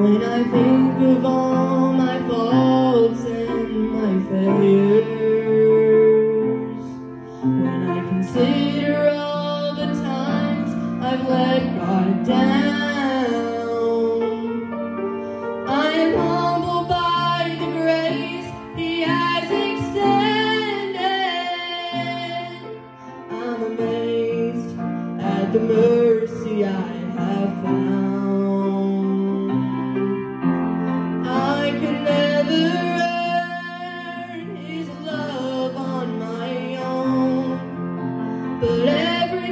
When I think of all my faults and my failures, when I consider all the times I've let God down, I am humbled by the grace He has extended. I'm amazed at the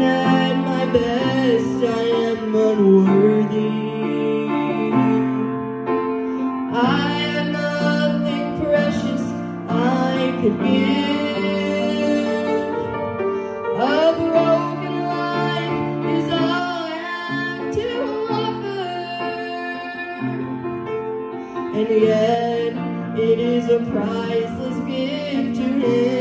At my best, I am unworthy. I have nothing precious I could give. A broken life is all I have to offer. And yet, it is a priceless gift to Him.